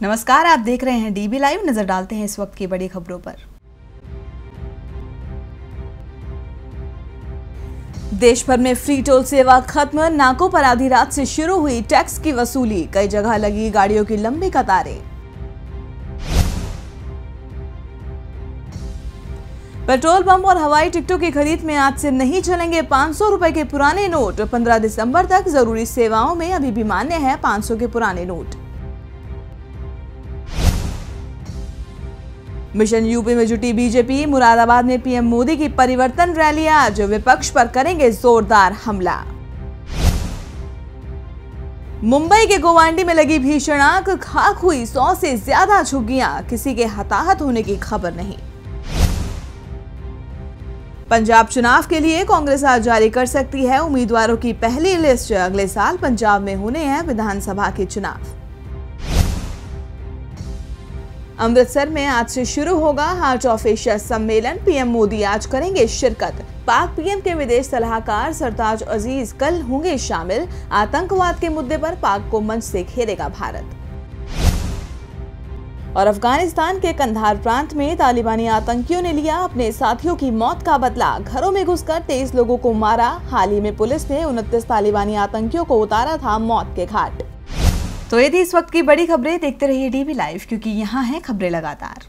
नमस्कार, आप देख रहे हैं डीबी लाइव नज़र डालते हैं इस वक्त की बड़ी खबरों पर। देश भर में फ्री टोल सेवा खत्म, नाकों पर आधी रात से शुरू हुई टैक्स की वसूली, कई जगह लगी गाड़ियों की लंबी कतारें। पेट्रोल पंप और हवाई टिकटों की खरीद में आज से नहीं चलेंगे 500 रुपए के पुराने नोट। 15 दिसंबर तक ज़रूरी सेवाओं में अभी भी मान्य है 500 के पुराने नोट। मिशन यूपी में जुटी बीजेपी, मुरादाबाद में पीएम मोदी की परिवर्तन रैली आज, विपक्ष पर करेंगे जोरदार हमला। मुंबई के गोवांडी में लगी भीषण आग, खाक हुई, सौ से ज़्यादा झुग्गियाँ, किसी के हताहत होने की खबर नहीं। पंजाब चुनाव के लिए कांग्रेस आज जारी कर सकती है, उम्मीदवारों की पहली लिस्ट अगले साल पंजाब में होने हैं विधानसभा के चुनाव। अमृतसर में आज से शुरू होगा हार्ट ऑफ़ एशिया सम्मेलन। पीएम मोदी आज करेंगे शिरकत। पाक पीएम के विदेश सलाहकार सरताज अज़ीज़ कल होंगे शामिल। आतंकवाद के मुद्दे पर पाक को मंच से घेरेगा भारत। और अफ़गानिस्तान के कंधार प्रांत में तालिबानी आतंकियों ने लिया अपने साथियों की मौत का बदला। घरों में घुसकर तेईस लोगों को मारा। हाल ही में पुलिस ने उनतीस तालिबानी आतंकियों को उतारा था मौत के घाट। तो ये थी इस वक्त की बड़ी खबरें। देखते रहिए डीबी लाइव, क्योंकि यहाँ है खबरें लगातार।